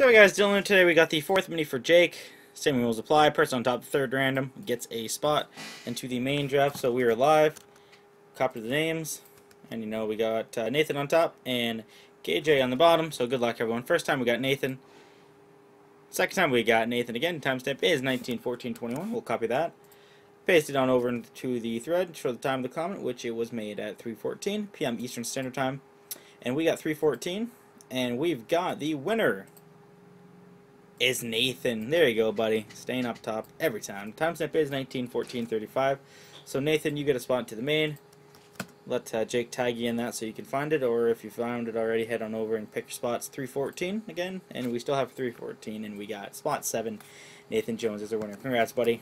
So hey guys, Dylan today we got the fourth mini for Jake. Same rules apply. Person on top, third random, gets a spot into the main draft. So we are live. Copy the names. And you know we got uh, Nathan on top and KJ on the bottom. So good luck everyone. First time we got Nathan. Second time we got Nathan again. Timestamp is 191421. We'll copy that. Paste it on over into the thread. Show the time of the comment, which it was made at 3:14 p.m. Eastern Standard Time. And we got 3:14, and we've got the winner is Nathan. There you go, buddy. Staying up top every time. Timestamp is 1914.35. So Nathan, you get a spot to the main. Let uh, Jake tag you in that so you can find it, or if you found it already, head on over and pick your spots. 314 again, and we still have 314, and we got spot 7. Nathan Jones is our winner. Congrats, buddy.